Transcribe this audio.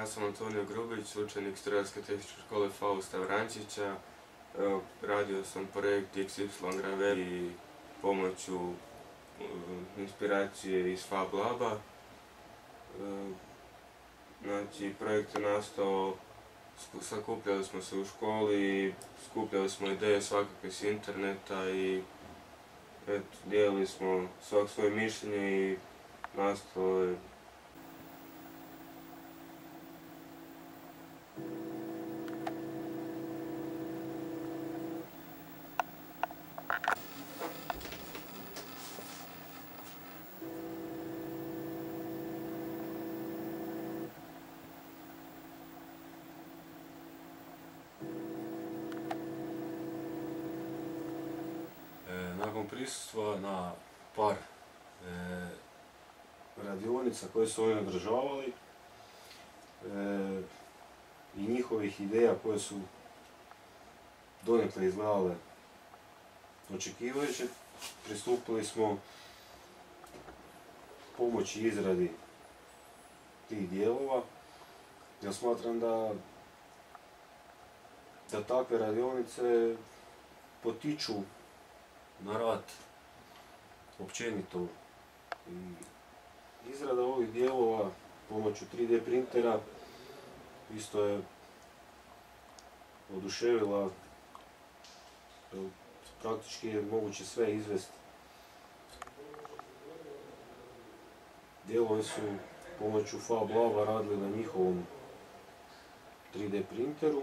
Ja sam Antonio Grubić, učenik Strojarske tehničke škole Fausta Vrančića. Radio sam projekt XY Graver i pomoću uh, inspiracije iz Fab Laba. Uh, Znači, projekt je nastao, sakupljali smo se u školi, skupljali smo ideje svakakve s interneta i eto, dijelili smo svak svoje mišljenje i nastalo je E, nakon prisustva na par e, radionica koje su oni održavali e, i njihovih ideja koje su donekle izgledale očekivajuće, pristupili smo pomoći izradi tih dijelova. Ja smatram da da takve radionice potiču na rad općenito. I izrada ovih dijelova pomoću 3D printera isto je oduševila praktički je moguće sve izvesti. Dijelovi su pomoću Fab Laba radili na njihovom 3D printeru